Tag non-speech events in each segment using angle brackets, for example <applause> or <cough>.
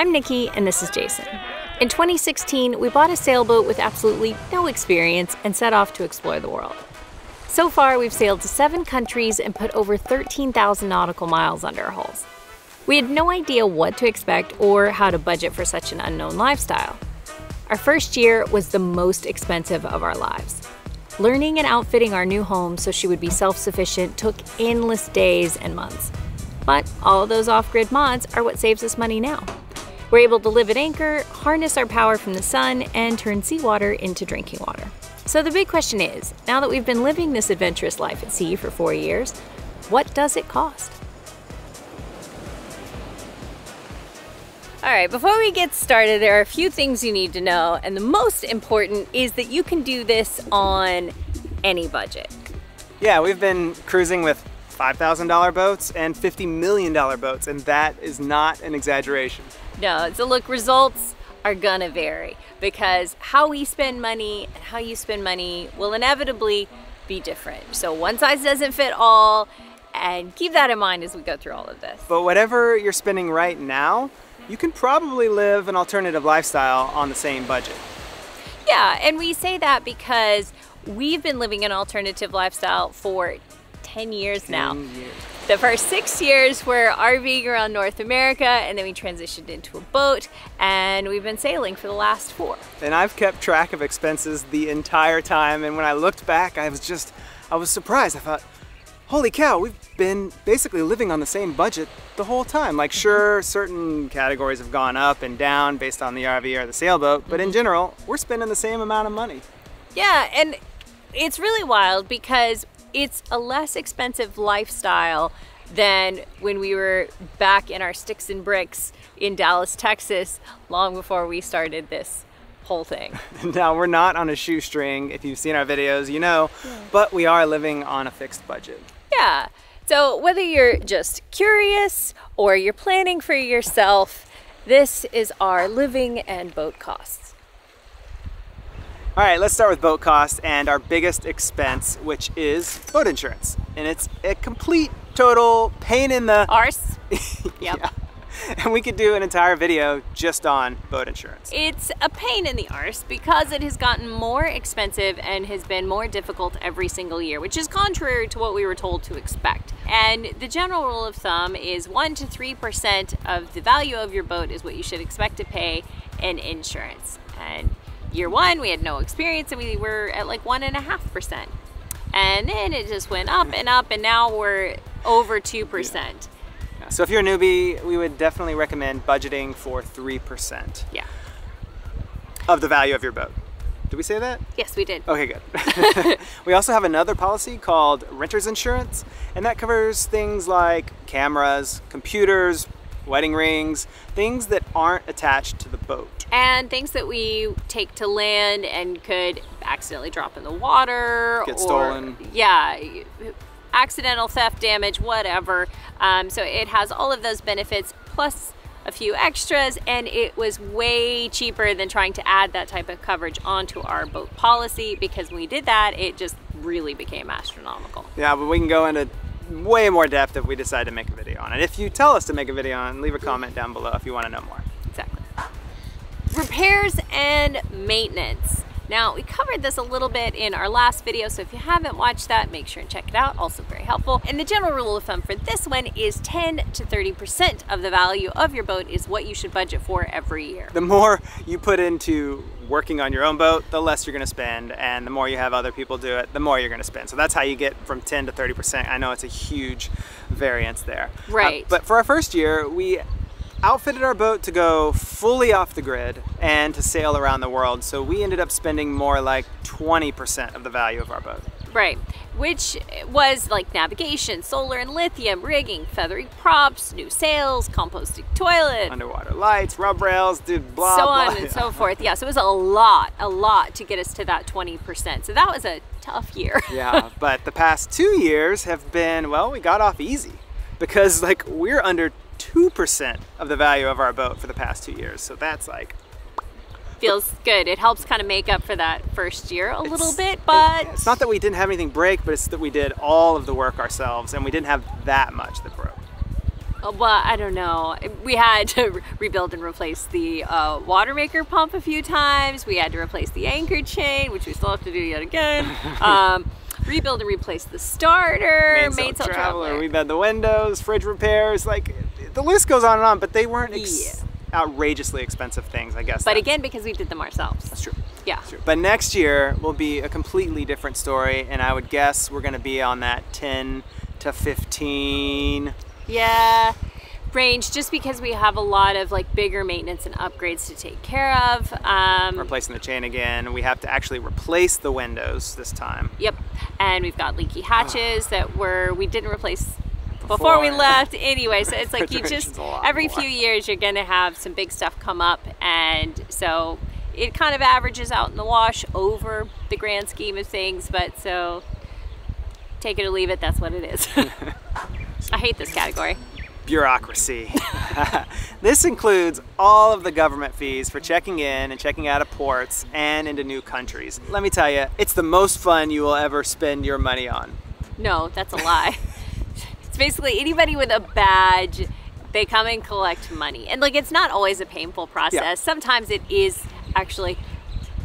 I'm Nikki, and this is Jason. In 2016, we bought a sailboat with absolutely no experience and set off to explore the world. So far, we've sailed to seven countries and put over 13,000 nautical miles under our hulls. We had no idea what to expect or how to budget for such an unknown lifestyle. Our first year was the most expensive of our lives. Learning and outfitting our new home so she would be self sufficient took endless days and months. But all those off grid mods are what saves us money now. We're able to live at anchor, harness our power from the sun, and turn seawater into drinking water. So the big question is now that we've been living this adventurous life at sea for four years, what does it cost? All right, before we get started, there are a few things you need to know, and the most important is that you can do this on any budget. Yeah, we've been cruising with $5,000 boats and $50 million boats, and that is not an exaggeration. No, so look, results are gonna vary because how we spend money and how you spend money will inevitably be different. So one size doesn't fit all, and keep that in mind as we go through all of this. But whatever you're spending right now, you can probably live an alternative lifestyle on the same budget. Yeah, and we say that because we've been living an alternative lifestyle for 10 years 10 now. Years. The first six years were RVing around North America, and then we transitioned into a boat, and we've been sailing for the last four. And I've kept track of expenses the entire time, and when I looked back, I was just, I was surprised. I thought, holy cow, we've been basically living on the same budget the whole time. Like, mm-hmm. sure, certain categories have gone up and down based on the RV or the sailboat, but in mm-hmm. general, we're spending the same amount of money. Yeah, and it's really wild because it's a less expensive lifestyle than when we were back in our sticks and bricks in Dallas, Texas, long before we started this whole thing. <laughs> now, we're not on a shoestring. If you've seen our videos, you know, yeah. but we are living on a fixed budget. Yeah. So whether you're just curious or you're planning for yourself, this is our living and boat costs. All right, let's start with boat costs and our biggest expense, which is boat insurance. And it's a complete, total pain in the... <laughs> Arse. <laughs> yep. yeah. and we could do an entire video just on boat insurance. It's a pain in the arse because it has gotten more expensive and has been more difficult every single year, which is contrary to what we were told to expect. And the general rule of thumb is 1 to 3% of the value of your boat is what you should expect to pay in insurance. And year one, we had no experience and we were at like 1.5%. And then it just went up and up, and now we're over 2%. Yeah. So if you're a newbie, we would definitely recommend budgeting for 3%. Yeah. Of the value of your boat. Did we say that? Yes, we did. Okay, good. <laughs> <laughs> we also have another policy called renter's insurance, and that covers things like cameras, computers, wedding rings, things that aren't attached to the boat. And things that we take to land and could accidentally drop in the water. Get or, stolen. Yeah, accidental theft, damage, whatever. Um, so it has all of those benefits plus a few extras and it was way cheaper than trying to add that type of coverage onto our boat policy because when we did that it just really became astronomical. Yeah, but we can go into way more depth if we decide to make a video on it. If you tell us to make a video on, leave a comment down below if you want to know more. Exactly. Repairs and maintenance. Now, we covered this a little bit in our last video, so if you haven't watched that, make sure and check it out. Also very helpful. And the general rule of thumb for this one is 10 to 30% of the value of your boat is what you should budget for every year. The more you put into working on your own boat, the less you're gonna spend, and the more you have other people do it, the more you're gonna spend. So that's how you get from 10 to 30%. I know it's a huge variance there. Right. Uh, but for our first year, we outfitted our boat to go fully off the grid and to sail around the world. So we ended up spending more like 20% of the value of our boat. Right, which was like navigation, solar and lithium, rigging, feathering props, new sails, composting toilet, underwater lights, rub rails, dude, blah, so blah. on <laughs> and so forth. Yeah, so it was a lot, a lot to get us to that 20%. So that was a tough year. <laughs> yeah, but the past two years have been, well, we got off easy because like we're under 2% of the value of our boat for the past two years. So that's like feels good. It helps kind of make up for that first year a little bit, but it's not that we didn't have anything break, but it's that we did all of the work ourselves and we didn't have that much that broke. Uh, Well, I don't know. We had to re- rebuild and replace the uh, water maker pump a few times. We had to replace the anchor chain, which we still have to do yet again. <laughs> Um, rebuild and replace the starter. Mainsail Traveler. We've had the windows, fridge repairs. Like the list goes on and on, but they weren't ex- outrageously expensive things, I guess. But That- again, because we did them ourselves. that's true. Yeah. That's true. But next year will be a completely different story, and I would guess we're going to be on that 10 to 15. Yeah. Range just because we have a lot of like bigger maintenance and upgrades to take care of. Um, Replacing the chain again. We have to actually replace the windows this time. Yep, and we've got leaky hatches that were we didn't replace before, we left. Anyway, so it's <laughs> like you just Refrigeration's a lot every more. few years you're gonna have some big stuff come up, and so it kind of averages out in the wash over the grand scheme of things. But so take it or leave it. That's what it is. <laughs> I hate this category. bureaucracy. <laughs> this includes all of the government fees for checking in and checking out of ports and into new countries. Let me tell you, it's the most fun you will ever spend your money on. No, that's a lie. Basically anybody with a badge, they come and collect money. And like it's not always a painful process. Yeah. Sometimes it is actually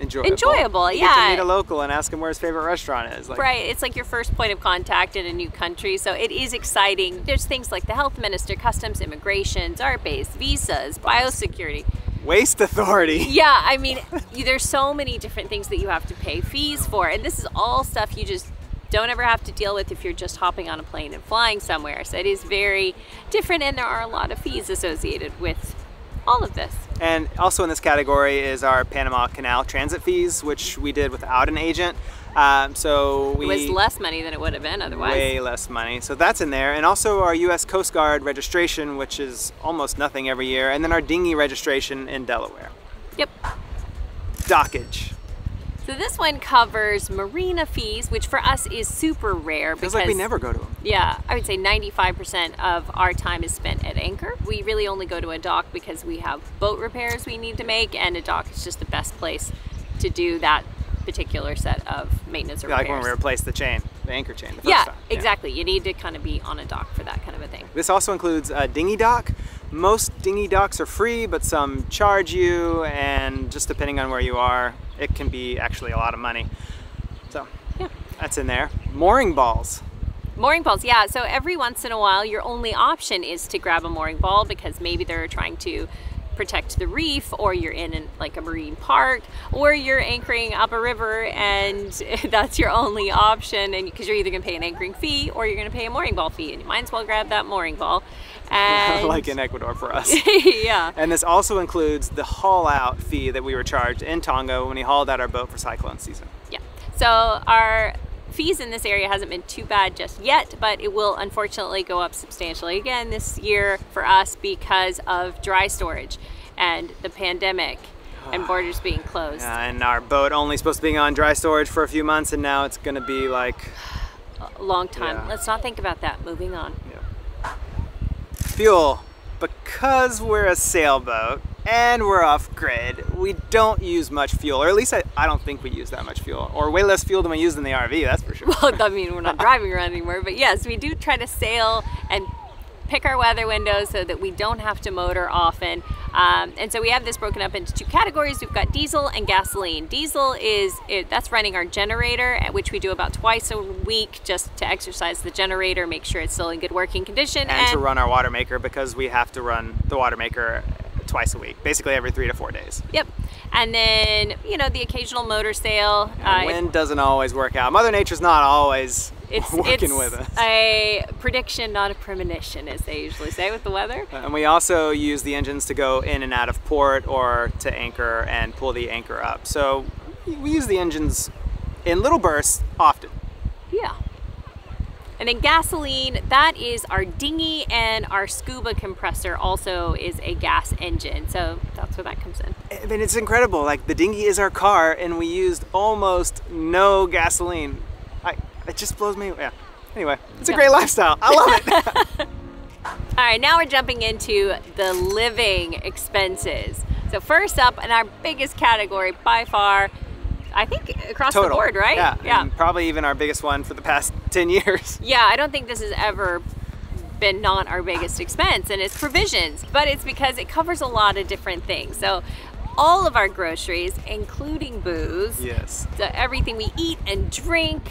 Enjoyable. Enjoyable, You get yeah. to meet a local and ask him where his favorite restaurant is. Like, right. It's like your first point of contact in a new country. So it is exciting. There's things like the health minister, customs, immigration, base, visas, biosecurity. Waste authority. <laughs> Yeah, I mean, there's so many different things that you have to pay fees for, and this is all stuff you just don't ever have to deal with if you're just hopping on a plane and flying somewhere. So it is very different, and there are a lot of fees associated with all of this. And also in this category is our Panama Canal transit fees, which we did without an agent. Um, so we It was less money than it would have been otherwise. way less money. So that's in there. And also our U.S. Coast Guard registration, which is almost nothing every year. And then our dinghy registration in Delaware. Yep. Dockage. So this one covers marina fees, which for us is super rare Feels because like we never go to them. Yeah, I would say 95% of our time is spent at anchor. We really only go to a dock because we have boat repairs we need to make, and a dock is just the best place to do that particular set of maintenance or Like repairs. when we replace the chain, the anchor chain. The first yeah, time. exactly. You need to kind of be on a dock for that kind of a thing. This also includes a dinghy dock. Most dinghy docks are free, but some charge you, and just depending on where you are, it can be actually a lot of money. So Yeah. that's in there. Mooring balls. Mooring balls, yeah. So every once in a while, your only option is to grab a mooring ball because maybe they're trying to protect the reef, or you're in an, like a marine park, or you're anchoring up a river, and <laughs> that's your only option. And because you're either going to pay an anchoring fee or you're going to pay a mooring ball fee, and you might as well grab that mooring ball. <laughs> And like in Ecuador for us. <laughs> yeah. And this also includes the haul out fee that we were charged in Tonga when we hauled out our boat for cyclone season. Yeah. So our fees in this area hasn't been too bad just yet, but it will unfortunately go up substantially again this year for us because of dry storage and the pandemic and <sighs> borders being closed. Uh, and our boat only supposed to be on dry storage for a few months, and now it's going to be like <sighs> A long time. Yeah. Let's not think about that. Moving on. Fuel. Because we're a sailboat and we're off grid, we don't use much fuel, or at least I, I don't think we use that much fuel, or way less fuel than we use in the RV, that's for sure. <laughs> Well, I mean, we're not driving around anymore, but yes, we do try to sail and pick our weather windows so that we don't have to motor often. Um, and so we have this broken up into two categories. We've got diesel and gasoline. Diesel is it, that's running our generator, at which we do about twice a week just to exercise the generator, make sure it's still in good working condition, and to run our water maker because we have to run the water maker twice a week, basically every three to four days. Yep. And then you know the occasional motor sail. Uh, Wind doesn't always work out. Mother Nature's not always it's <laughs> working it's with us. a prediction, not a premonition, as they usually say with the weather. Uh, and we also use the engines to go in and out of port or to anchor and pull the anchor up. So we use the engines in little bursts often. Yeah. And then gasoline, that is our dinghy and our scuba compressor also is a gas engine. So that's where that comes in. I mean, it's incredible. Like the dinghy is our car, and we used almost no gasoline. It just blows me. Yeah. Anyway, it's a great lifestyle. I love it. <laughs> <laughs> All right, now we're jumping into the living expenses. So first up, in our biggest category by far, I think across Total. the board, right? Yeah. Yeah. probably even our biggest one for the past <laughs> ten years. Yeah, I don't think this has ever been not our biggest expense and it's provisions, but it's because it covers a lot of different things. So all of our groceries, including booze, Yes. so everything we eat and drink,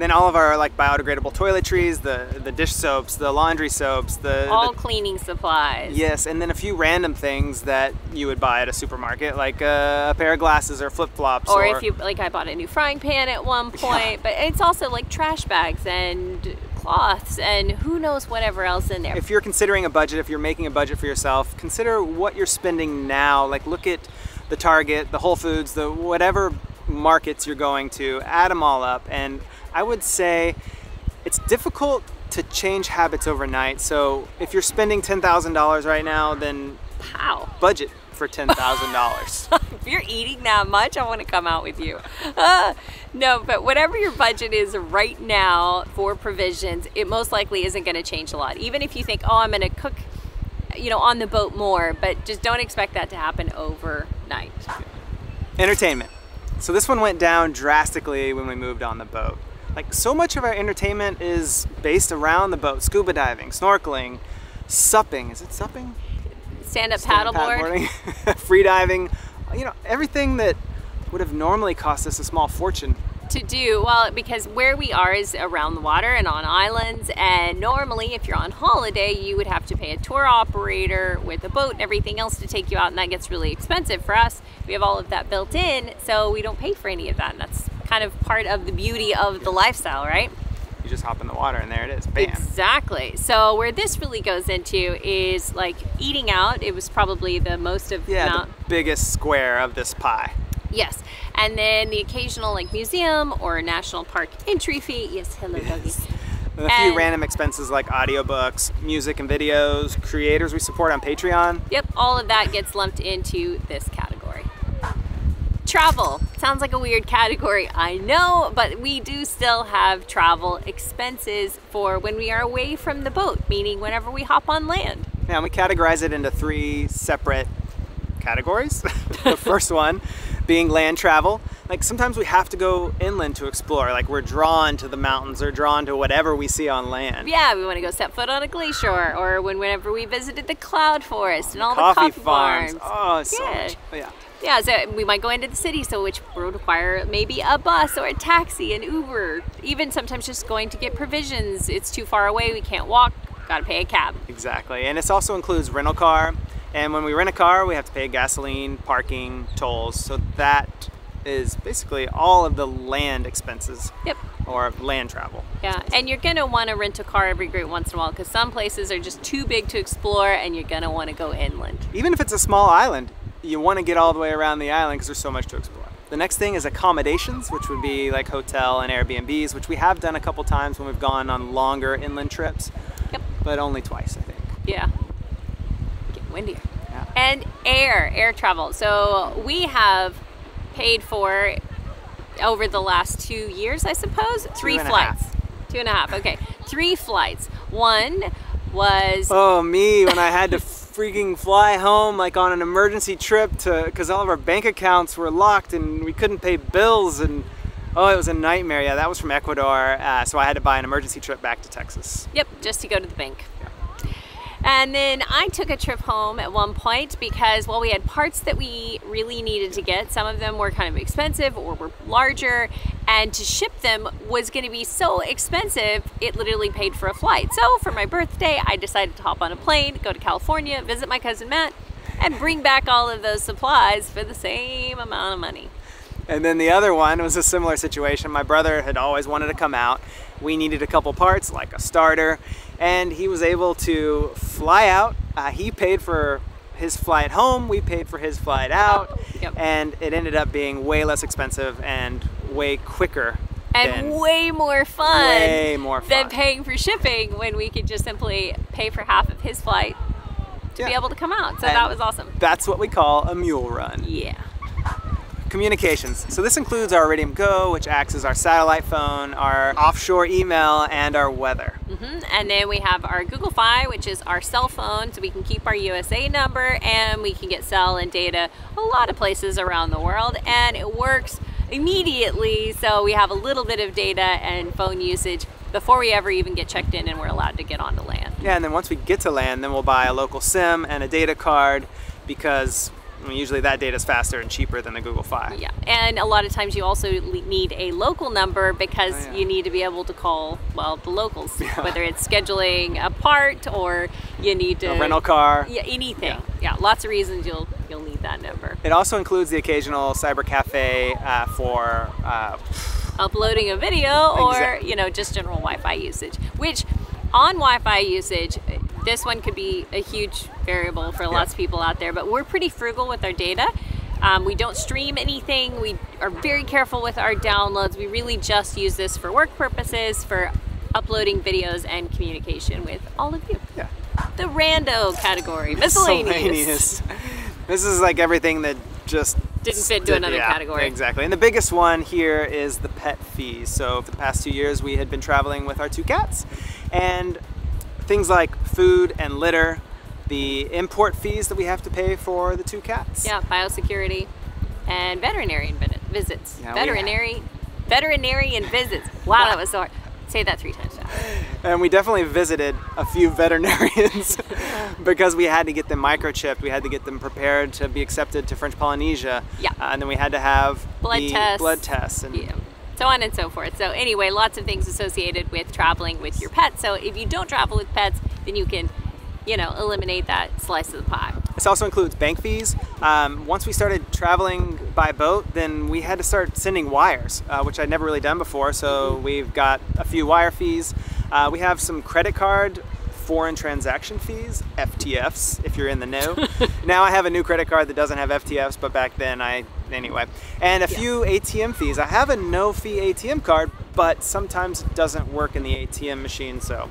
And then all of our like biodegradable toiletries, the the dish soaps, the laundry soaps, the, all the cleaning supplies. Yes, and then a few random things that you would buy at a supermarket, like uh, a pair of glasses or flip flops. Or if you like, I bought a new frying pan at one point, but it's also like trash bags and cloths and who knows whatever else in there. if you're considering a budget, if you're making a budget for yourself, consider what you're spending now. Like look at the Target, the Whole Foods, the whatever markets you're going to, add them all up. And I would say it's difficult to change habits overnight. So if you're spending $10,000 right now, then How? budget for $10,000. <laughs> <laughs> if you're eating that much, I want to come out with you. Uh, no, but whatever your budget is right now for provisions, it most likely isn't going to change a lot. Even if you think, oh, I'm going to cook, you know, on the boat more, but just don't expect that to happen overnight. Entertainment. So this one went down drastically when we moved on the boat. Like so much of our entertainment is based around the boat. Scuba diving, snorkeling, supping. Is it supping? Stand up Stand-up paddleboard. paddleboarding, <laughs> free diving. You know, everything that would have normally cost us a small fortune. to do well because where we are is around the water and on islands and normally if you're on holiday you would have to pay a tour operator with a boat and everything else to take you out and that gets really expensive for us we have all of that built in so we don't pay for any of that and that's kind of part of the beauty of the lifestyle right You just hop in the water and there it is. Bam. exactly so where this really goes into is like eating out it was probably the most of Yeah, amount the biggest square of this pie. Yes, and then the occasional like museum or national park entry fee. Yes, hello doggies. And a few And- random expenses like audiobooks, music and videos, creators we support on Patreon. Yep, all of that gets lumped into this category. Travel sounds like a weird category, I know, but we do still have travel expenses for when we are away from the boat, meaning whenever we hop on land. Now we categorize it into three separate categories. <laughs> the first one being land travel. Like sometimes we have to go inland to explore. Like we're drawn to the mountains or drawn to whatever we see on land. Yeah, we want to go set foot on a glacier, or when whenever we visited the cloud forest and all coffee, the coffee farms. farms. Oh, so Yeah. much. Oh, yeah. Yeah, so we might go into the city, so which would require maybe a bus or a taxi, an Uber, even sometimes just going to get provisions. It's too far away, we can't walk, gotta pay a cab. Exactly. And this also includes rental car. And when we rent a car, we have to pay gasoline, parking, tolls. So that is basically all of the land expenses Yep. or land travel. Yeah, and you're gonna want to rent a car every great once in a while because some places are just too big to explore, and you're gonna want to go inland. Even if it's a small island, you want to get all the way around the island because there's so much to explore. The next thing is accommodations, which would be like hotel and Airbnbs, which we have done a couple times when we've gone on longer inland trips, Yep. but only twice, I think. Yeah. Get windier. Yeah. And air, air travel. So we have paid for over the last two years, I suppose, three and a flights. Two and a half. Okay, three flights. One was Oh, me, when I had to <laughs> freaking fly home like on an emergency trip to, because all of our bank accounts were locked and we couldn't pay bills and, oh, it was a nightmare. Yeah, that was from Ecuador, uh, so I had to buy an emergency trip back to Texas. Yep, just to go to the bank. And then I took a trip home at one point because, well, we had parts that we really needed to get. Some of them were kind of expensive or were larger, and to ship them was going to be so expensive, it literally paid for a flight. So for my birthday, I decided to hop on a plane, go to California, visit my cousin Matt, and bring back all of those supplies for the same amount of money. And then the other one was a similar situation. My brother had always wanted to come out. We needed a couple parts, like a starter, and he was able to fly out. Uh, he paid for his flight home, we paid for his flight out, Yep. and it ended up being way less expensive and way quicker. And way more fun Way more fun. than paying for shipping when we could just simply pay for half of his flight to be able to come out. So And that was awesome. That's what we call a mule run. Yeah. Communications. So this includes our Iridium Go, which acts as our satellite phone, our offshore email, and our weather. Hmm And then we have our Google Fi, which is our cell phone, so we can keep our USA number and we can get cell and data a lot of places around the world, and it works immediately. So we have a little bit of data and phone usage before we ever even get checked in and we're allowed to get onto land. Yeah, and then once we get to land, then we'll buy a local SIM and a data card because I mean, usually that data is faster and cheaper than the Google Fi. Yeah, and a lot of times you also need a local number because Oh, yeah. you need to be able to call, well, the locals, <laughs> Yeah. whether it's scheduling a part or you need to A rental car. Yeah, anything. Yeah. Yeah. lots of reasons you'll you'll need that number. It also includes the occasional cyber cafe uh, for uh, Uploading a video or Exact- you know just general Wi-Fi usage, which on Wi-Fi usage. This one could be a huge variable for lots of people out there, but we're pretty frugal with our data. Um, we don't stream anything. We are very careful with our downloads. We really just use this for work purposes, for uploading videos and communication with all of you. yeah, The rando category, miscellaneous. this is like everything that just Didn't fit into another yeah, category. Exactly. And the biggest one here is the pet fees. So for the past two years, we had been traveling with our two cats, and things like food and litter, the import fees that we have to pay for the two cats. Yeah, biosecurity and veterinarian visits. We- veterinary, veterinarian visits. Wow, that was so hard. Say that three times fast. And we definitely visited a few veterinarians <laughs> because we had to get them microchipped. We had to get them prepared to be accepted to French Polynesia. Yeah. Uh, and then we had to have Blood the tests. blood tests. And Yeah. So on and so forth. So anyway, lots of things associated with traveling with your pets. So if you don't travel with pets, then you can, you know, eliminate that slice of the pie. This also includes bank fees. Um, once we started traveling by boat, then we had to start sending wires, uh, which I'd never really done before. So we've got a few wire fees. Uh, we have some credit card foreign transaction fees, FTFs, if you're in the know. <laughs> now I have a new credit card that doesn't have FTFs, but back then I, anyway. And a few ATM fees. I have a no fee ATM card, but sometimes it doesn't work in the ATM machine, so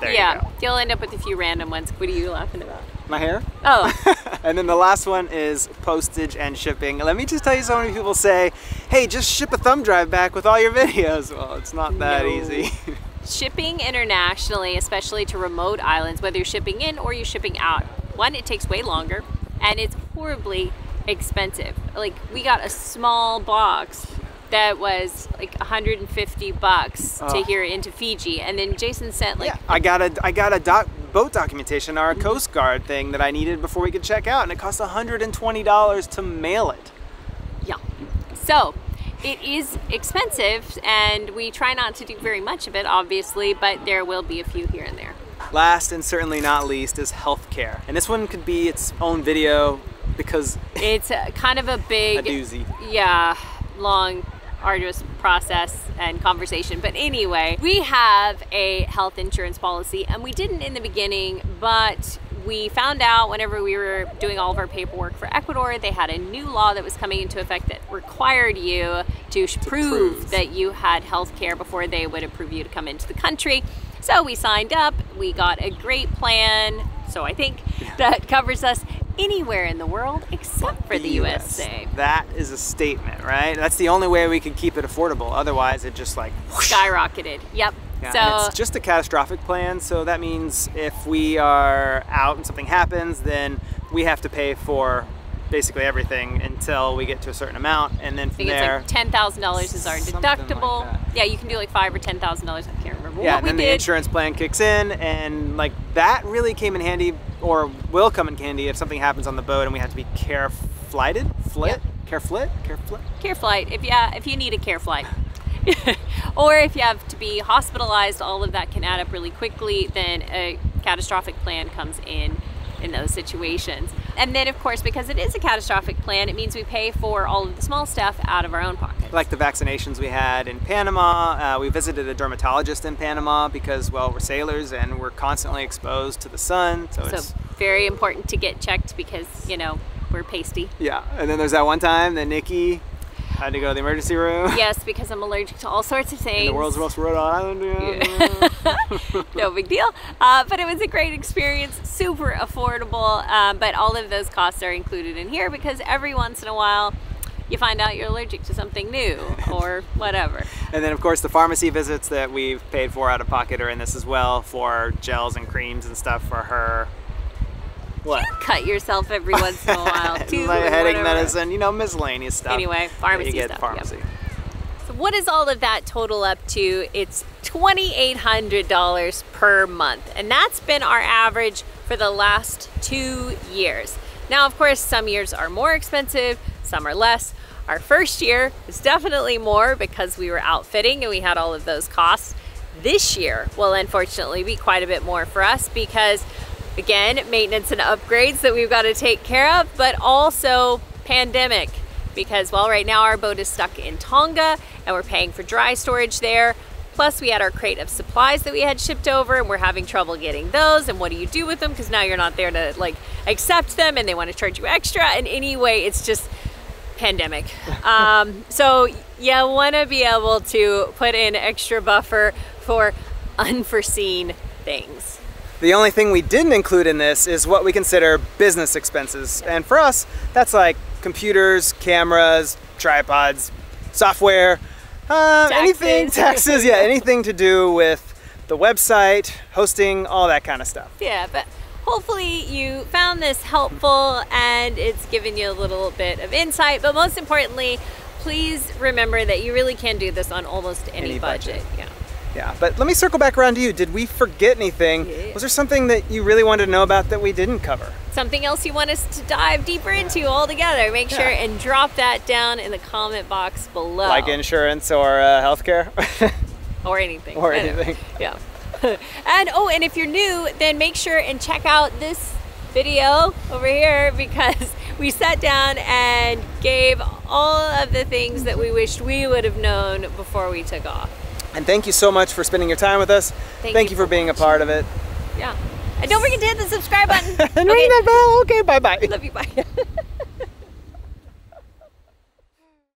there yeah, you go. you'll end up with a few random ones. What are you laughing about? My hair? Oh, <laughs> and then the last one is postage and shipping. Let me just tell you so many people say, hey, just ship a thumb drive back with all your <laughs> videos. Well, it's not that No. easy. <laughs> shipping internationally, especially to remote islands, whether you're shipping in or you're shipping out, one, it takes way longer and it's horribly expensive. Like, we got a small box that was like 150 bucks to Oh. here into Fiji, and then Jason sent like yeah, I got a I got a doc, boat documentation, our mm-hmm. Coast Guard thing that I needed before we could check out, and it cost $120 to mail it. Yeah. So it is expensive, and we try not to do very much of it, obviously, but there will be a few here and there. Last and certainly not least is healthcare, and this one could be its own video because It's a, kind of a <laughs> a big, doozy. yeah, long, arduous process and conversation. But anyway, we have a health insurance policy, and we didn't in the beginning, but we found out whenever we were doing all of our paperwork for Ecuador, they had a new law that was coming into effect that required you to, sh- prove, prove. that you had health care before they would approve you to come into the country. So we signed up, we got a great plan, so I think, that covers us anywhere in the world except for the US. USA. That is a statement, right? That's the only way we can keep it affordable. Otherwise, it just like whoosh. skyrocketed. Yep. Yeah, so it's just a catastrophic plan, so that means if we are out and something happens, then we have to pay for basically everything until we get to a certain amount, and then I from there, it's like ten thousand dollars is our Something like deductible. yeah, you can do like five or ten thousand dollars. I can't remember yeah, what and we then the insurance plan kicks in, and like that really came in handy, or will come in handy if something happens on the boat and we have to be care flighted, flit, care flit, care flit. care flight. If yeah, if you need a care flight. <laughs> or if you have to be hospitalized, all of that can add up really quickly. Then a catastrophic plan comes in in those situations. And then, of course, because it is a catastrophic plan, it means we pay for all of the small stuff out of our own pocket. like the vaccinations we had in Panama. Uh, we visited a dermatologist in Panama because, well, we're sailors and we're constantly exposed to the sun. So, it's, So very important to get checked because you know we're pasty. yeah. And then there's that one time that Nikki had to go to the emergency room. <laughs> Yes, because I'm allergic to all sorts of things. In the world's most Rhode Island. Yeah. <laughs> no big deal. Uh, but it was a great experience, super affordable. Um, but all of those costs are included in here because every once in a while you find out you're allergic to something new <laughs> or whatever. and then, of course, the pharmacy visits that we've paid for out of pocket are in this as well for gels and creams and stuff for her. What? <laughs> Cut yourself every <laughs> once in a while too. headache medicine, you know, miscellaneous stuff. Anyway, pharmacy you get stuff, Pharmacy. So what does all of that total up to? It's $2,800 per month. And that's been our average for the last two years. Now, of course, some years are more expensive, some are less. Our first year was definitely more because we were outfitting and we had all of those costs. This year will unfortunately be quite a bit more for us because again, maintenance and upgrades that we've got to take care of, but also pandemic because well, right now our boat is stuck in Tonga and we're paying for dry storage there. Plus we had our crate of supplies that we had shipped over and we're having trouble getting those. And what do you do with them? Because now you're not there to like accept them and they want to charge you extra. And anyway, it's just pandemic. <laughs> Um, so you want to be able to put in extra buffer for unforeseen things. The only thing we didn't include in this is what we consider business expenses. And for us, that's like computers, cameras, tripods, software, uh, anything, <laughs> taxes, yeah, anything to do with the website, hosting, all that kind of stuff. Yeah, but hopefully you found this helpful and it's given you a little bit of insight. But most importantly, please remember that you really can do this on almost any, any budget. budget. Yeah. Yeah, but let me circle back around to you. Did we forget anything? Yeah. Was there something that you really wanted to know about that we didn't cover? Something else you want us to dive deeper into altogether? Make yeah. sure and drop that down in the comment box below. Like insurance or uh, healthcare? <laughs> or anything. Or anything. <laughs> Yeah. <laughs> and oh, and if you're new, then make sure and check out this video over here because we sat down and gave all of the things that we wished we would have known before we took off. And thank you so much for spending your time with us. Thank, thank you, you, for being a part of it. Yeah. And don't forget to hit the subscribe button. <laughs> and okay. ring that bell. Okay, bye-bye. Love you, bye. <laughs>